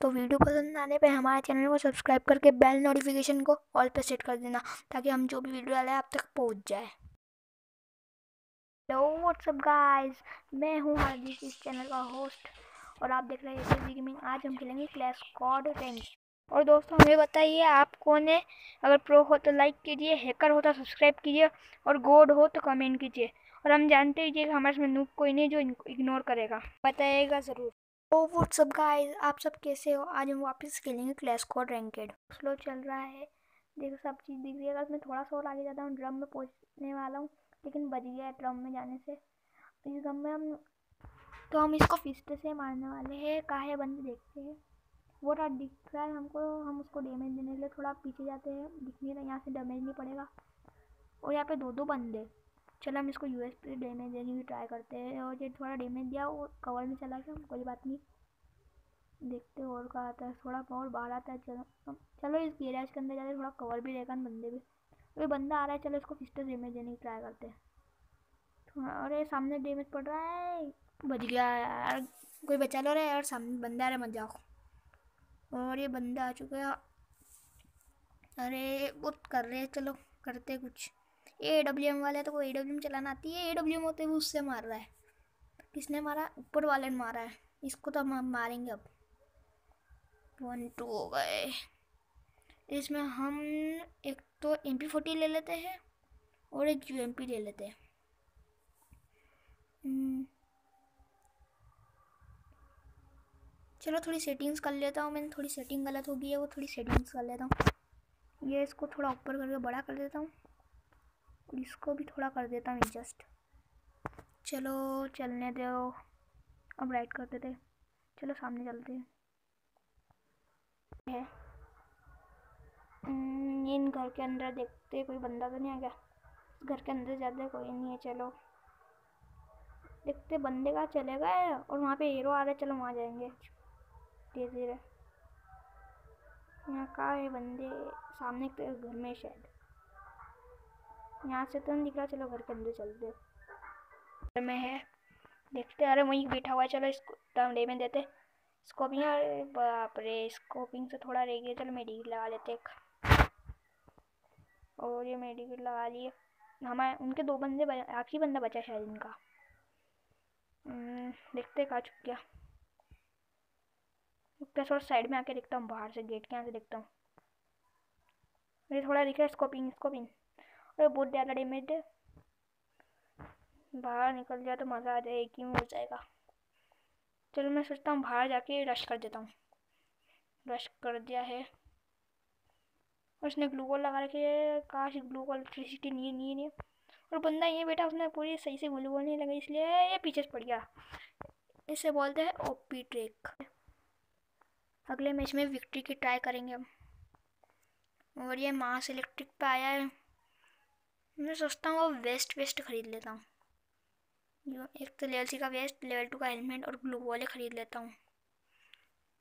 दोस्तों, वीडियो पसंद आने पे हमारे चैनल को सब्सक्राइब करके बेल नोटिफिकेशन को ऑल पे सेट कर देना, ताकि हम जो भी वीडियो डालें आप तक पहुँच जाए। हेलो व्हाट्सअप गाइस मैं हूँ हरदीप इस चैनल का होस्ट और आप देख रहे हैं गेमिंग आज हम खेलेंगे क्लैश कॉड रैंक और दोस्तों, हमें बताइए, आप कौन है? अगर प्रो हो तो लाइक कीजिए हैकर हो तो सब्सक्राइब कीजिए, और गोड हो तो कमेंट कीजिए। और हम जानते हैं कि हमारे में नूप कोई नहीं जो इग्नोर करेगा। बताइएगा ज़रूर। ओ व्हाट्सअप गाइस आप सब कैसे हो? आज हम वापस खेलेंगे क्लैश कोड रैंकेड स्लो चल रहा है। देखो सब चीज़ दिख रही है। मैं थोड़ा सा और आगे जाता हूँ ड्रम में पहुँचने वाला हूँ, लेकिन बच गया है ड्रम में जाने से। इस गम में हम तो हम इसको फिस्ट से मारने वाले हैं। कहा बंदे देखते हैं। वो रहा दिख रहा है हमको। हम उसको डैमेज देने के लिए थोड़ा पीछे जाते हैं। दिख नहीं रहा यहाँ से डैमेज नहीं पड़ेगा। और यहाँ पे दो दो बंदे। चलो हम इसको यू एस पे डैमेज देने की ट्राई करते हैं और ये थोड़ा डैमेज दिया, वो कवर में चला गया, कोई बात नहीं। देखते और कहा आता है, थोड़ा और बाहर आता है, चलो। चलो इस गैराज के अंदर जाते थोड़ा कवर भी रहेगा बंदे भी कोई बंदा आ रहा है, चलो इसको फिस्टर डैमेज देने की ट्राई करते हैं। अरे सामने डैमेज पड़ रहा है। बच गया यार, कोई बचा लो रहा है यार, सामने बंदा आ रहा है, मत जाओ। और ये बंदा आ चुका है। अरे, वो कर रहे हैं, चलो, करते कुछ। ए डब्ल्यू एम वाले तो को ए डब्ल्यू एम चलाना आती है। ए डब्ल्यू एम होते हुए उससे मार रहा है। किसने मारा? ऊपर वाले ने मारा है। इसको तो हम मारेंगे अब। वन टू हो गए। इसमें हम एक तो एम पी फोर्टी ले लेते हैं और एक यू एम पी ले लेते हैं। हम्म। चलो थोड़ी सेटिंग्स कर लेता हूँ मैंने। थोड़ी सेटिंग गलत हो गई है, वो थोड़ी सेटिंग्स कर लेता हूँ। ये इसको थोड़ा ऊपर करके बड़ा कर देता हूँ। इसको भी थोड़ा कर देता हूँ एडजस्ट चलो चलने दो। अब राइट करते थे चलो सामने चलते हैं। है। हम्म, इन घर के अंदर देखते कोई बंदा तो नहीं आ गया? घर के अंदर जाते कोई नहीं है चलो। देखते बंदे का चले गए और वहाँ पे हीरो आ रहे चलो वहाँ जाएँगे। धीरे धीरे यहाँ का है बंदे? सामने घर में शायद। यहाँ से तो नहीं दिख रहा चलो घर के अंदर चलते घर में है देखते अरे वहीं बैठा हुआ है चलो इसको टर्म डे में देते स्कोपिंग अरे बाप रे स्कोपिंग से थोड़ा रह गया। चलो मेडिकल लगा लेते एक। और ये मेडिकल लगा लिए। हमारे उनके दो बंदे आखिरी बंदा बचा शायद इनका। हम्म, देखते कहा चुक गया। थोड़ा साइड में आके देखता हूँ बाहर से गेट के यहाँ से देखता हूँ। मुझे थोड़ा दिख रहा है स्कोपिंग स्कोपिंग अरे बहुत ज़्यादा डैमेज। है बाहर निकल जाए तो मज़ा आ जाए, एक ही में हो जाएगा। चलो मैं सोचता हूँ बाहर जाके रश कर देता हूँ। रश कर दिया है। उसने ग्लू वॉल लगा रखे काश ग्लू वॉल इलेक्ट्रिसिटी नहीं नहीं नहीं। और बंदा ये बेटा उसने पूरी सही से ग्लू वॉल नहीं लगाई इसलिए ये पीछे पड़ गया। इसे बोलते हैं ओपी ट्रेक अगले मैच में विक्ट्री की ट्राई करेंगे हम। और ये मास इलेक्ट्रिक पे आया है। मैं सोचता हूँ वो वेस्ट वेस्ट ख़रीद लेता हूँ। जो एक तो लेवल सी का वेस्ट लेवल टू का हेलमेट और ग्लू वाले ख़रीद लेता हूँ।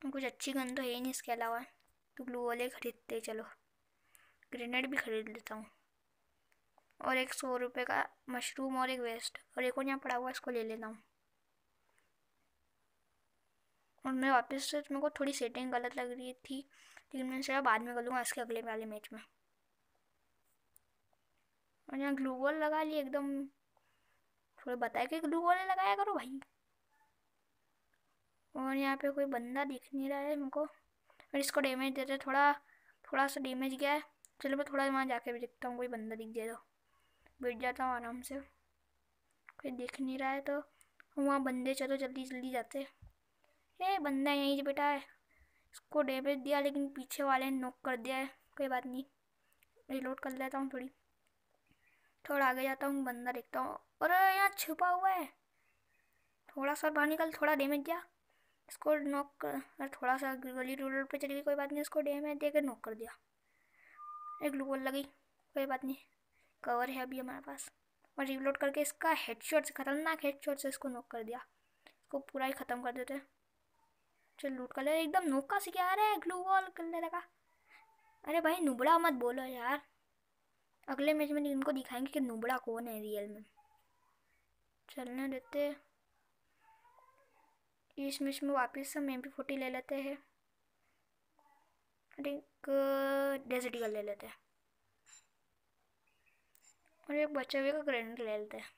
तो कुछ अच्छी गन तो है ही नहीं इसके अलावा। तो ग्लू वाले ख़रीदते चलो। ग्रेनेड भी ख़रीद लेता हूँ। और एक सौ रुपये का मशरूम और एक वेस्ट और एक और यहाँ पड़ा हुआ इसको ले लेता हूँ। और मैं वापस से, मेरे को थोड़ी सेटिंग गलत लग रही थी, लेकिन मैं सिर्फ़ बाद में कर लूँगा, इसके अगले वाले मैच में। और यहाँ ग्लू वॉल लगा लिए एकदम। थोड़ा बताया कि ग्लू वॉल लगाया करो भाई। और यहाँ पे कोई बंदा दिख नहीं रहा है हमको। और इसको डैमेज देते थोड़ा थोड़ा सा डैमेज गया है। चलो मैं थोड़ा वहाँ जाके भी देखता हूँ, कोई बंदा दिख जाए तो। बैठ जाता हूँ आराम से। कोई दिख नहीं रहा है तो वहाँ बंदे चलो, जल्दी जल्दी जाते ये बंदा यहीं बेटा है। इसको डैमेज दिया, लेकिन पीछे वाले ने नोक कर दिया है। कोई बात नहीं। रिलोड कर लेता हूँ थोड़ी। थोड़ा आगे जाता हूँ बंदा देखता हूँ। और यहाँ छुपा हुआ है। थोड़ा सा बाहर निकल, थोड़ा डैमेज दिया। इसको नॉक कर थोड़ा सा गली रोड पे चली गई, कोई बात नहीं। इसको डैमेज दे कर नॉक कर दिया। एक ग्लूबॉल लगी, कोई बात नहीं। कवर है अभी हमारे पास। और रिलोड करके इसका हेडशॉट से खतरनाक हेडशॉट से इसको नॉक कर दिया। इसको पूरा ही ख़त्म कर देते चल लूट कर ले। एकदम नोका से क्या आ रहा है? ग्लू वॉल करने लगा। अरे भाई, नुबड़ा मत बोलो यार। अगले मैच में इनको दिखाएँगे कि नुबड़ा कौन है रियल में। चलने देते। इस मैच में वापस हम एम पी फोर्टी ले लेते हैं। एक डेजर्ट ले लेते हैं। और एक बच्चे हुए का ग्रेनेड ले लेते हैं।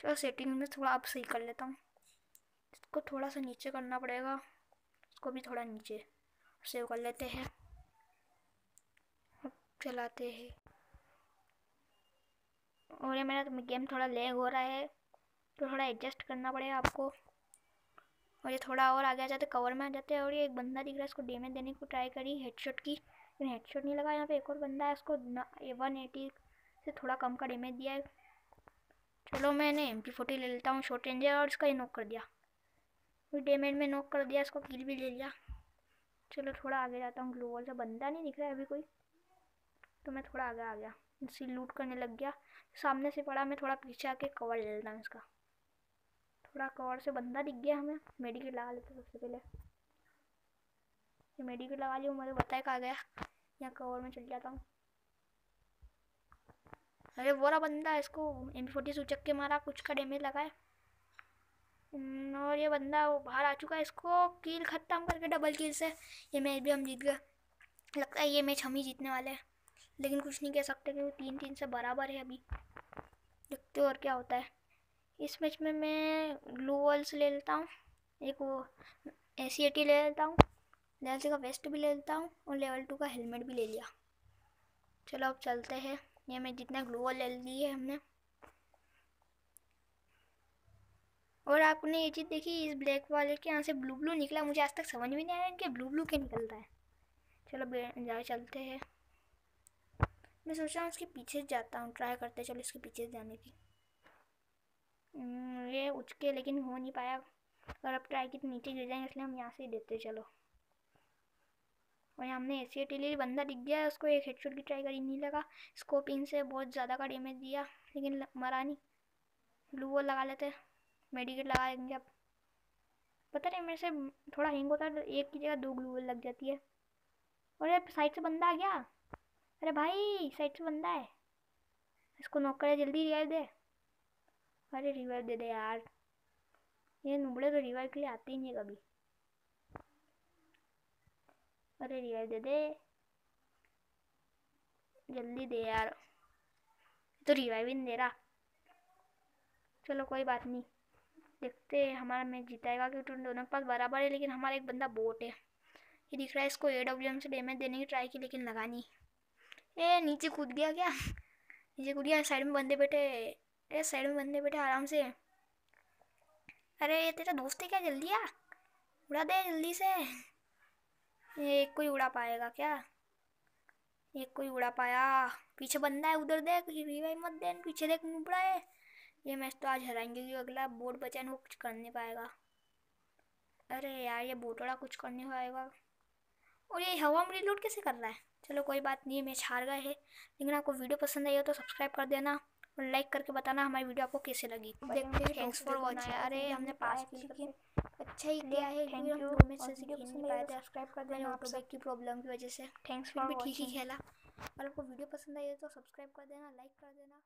चलो सेटिंग में थोड़ा अब सही कर लेता हूँ। इसको थोड़ा सा नीचे करना पड़ेगा। इसको भी थोड़ा नीचे। सेव कर लेते हैं। चलाते हैं। और ये मेरा गेम थोड़ा लेग हो रहा है तो थोड़ा एडजस्ट करना पड़ेगा आपको। और ये थोड़ा और आगे आ जाते कवर में आ जाते हैं और ये एक बंदा दिख रहा है इसको डैमेज देने की ट्राई करी हेडशॉट की। लेकिन हेडशॉट नहीं लगा यहाँ पे, एक और बंदा है उसको वन एटी से थोड़ा कम का डैमेज दिया है। चलो मैंने एम पी फोर्टी ले लेता हूँ शॉर्ट रेंजर और इसका ये नॉक कर दिया। डैमेज में नॉक कर दिया, इसको किल भी ले लिया। चलो थोड़ा आगे जाता हूँ ग्लोबल से बंदा नहीं दिख रहा है अभी कोई। तो मैं थोड़ा आगे आ गया। इसी लूट करने लग गया। सामने से पड़ा, मैं थोड़ा पीछे आके कवर ले लेता हूँ इसका। थोड़ा कवर से बंदा दिख गया हमें। मेडिकेट लगा लेते सबसे पहले। ये मेडिकेट लगा लिया, मुझे बताया कहा गया। यहाँ कवर में चल जाता हूँ। अरे बोरा बंदा इसको। एम फोर्टी सूचक के मारा, कुछ का डैमेज लगा है। और ये बंदा वो बाहर आ चुका है इसको। कील ख़त्म करके डबल कील से। ये मैच भी हम जीत गए। लगता है ये मैच हम ही जीतने वाले हैं। लेकिन कुछ नहीं कह सकते क्योंकि तीन तीन से बराबर है अभी। देखते और क्या होता है। इस मैच में मैं ग्लू वॉल्स ले लेता हूँ, एक वो ए सी ए टी ले लेता हूँ लेवल का वेस्ट भी ले लेता हूँ और लेवल टू का हेलमेट भी ले लिया। चलो अब चलते हैं। ये मैं जितना ग्लू वॉल ले ली है हमने। और आपने ये चीज़ देखी, इस ब्लैक वाले के यहाँ से ब्लू ब्लू निकला, मुझे आज तक समझ में नहीं आया इनके ब्लू ब्लू क्या निकलता है। चलो जाए चलते हैं। मैं सोच रहा हूँ उसके पीछे जाता हूँ ट्राई करते चलो इसके पीछे जाने की। हम्म, ये उठ के लेकिन हो नहीं पाया। अगर अब ट्राई की तो नीचे गिर जाएँगे इसलिए हम यहाँ से ही देते चलो। और हमने ऐसी टी बंदा दिख गया उसको एक हेडशॉट की ट्राई करी नहीं लगा। स्कोपिंग से बहुत ज़्यादा का डैमेज दिया लेकिन मरा नहीं। ब्लू वॉल लगा लेते मेडिकेट लगा लेंगे अब। पता नहीं मेरे से थोड़ा हिंग होता है तो एक की जगह दो ग्लू लग जाती है। और साइड से बंदा आ गया। अरे भाई साइड से बंदा है। इसको नॉक करे जल्दी रिवाइव दे। अरे रिवाइव दे दे यार। ये नुबड़े तो रिवाइव के लिए आते ही नहीं कभी। अरे रिवाइव दे दे। जल्दी दे यार। तो रिवाइव ही नहीं दे रहा। चलो कोई बात नहीं। देखते हमारा मैच जिताएगा क्योंकि दोनों के पास बराबर है, लेकिन हमारा एक बंदा बोट है। ये दिख रहा है इसको ए डब्ल्यू एम से डैमेज देने की ट्राई की, लेकिन लगा नहीं। ए, नीचे कूद गया क्या? नीचे कूद गया, साइड में बंदे बैठे। ए, साइड में बंदे बैठे आराम से। अरे ये तेरा दोस्त है क्या जल्दी आ? उड़ा दे जल्दी से। ये एक कोई उड़ा पाएगा क्या? एक कोई उड़ा पाया। पीछे बंदा है, उधर देख। रिवाइव मत दे, पीछे देख नुबड़ा है। ये मैच तो आज हराएँगे, क्योंकि अगला बोर्ड बचा वो कुछ कर नहीं पाएगा। अरे यार, ये बोटोड़ा कुछ कर नहीं पाएगा। और ये हवा में रिलोड कैसे कर रहा है? चलो कोई बात नहीं मैच हार गए है। लेकिन आपको वीडियो पसंद आई हो तो सब्सक्राइब कर देना और लाइक करके बताना हमारी वीडियो आपको कैसे लगी। देखते हैं थैंक्स फॉर वॉचिंग अरे हमने पास की अच्छा ही किया है थैंक यू हमें से सीख नहीं पाए थे। सब्सक्राइब कर देना ऑटो बैक की प्रॉब्लम की वजह से। थैंक्स फॉर ठीक ही खेला। और आपको वीडियो पसंद आई हो तो सब्सक्राइब कर देना लाइक कर देना।